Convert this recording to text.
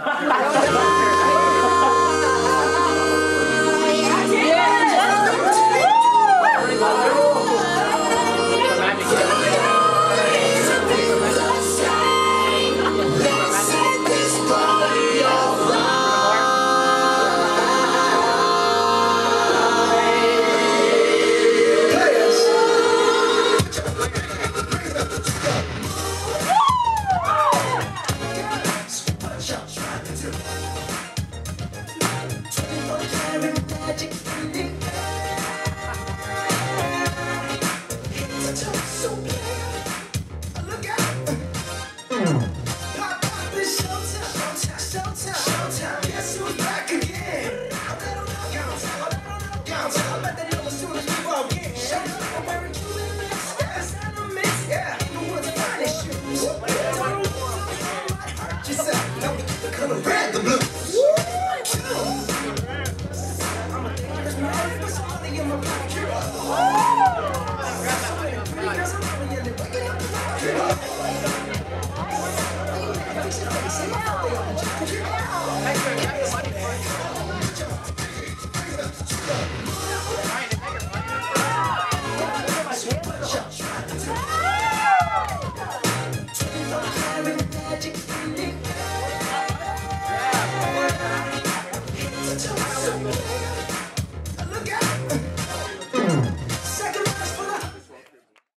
Woo! Yes.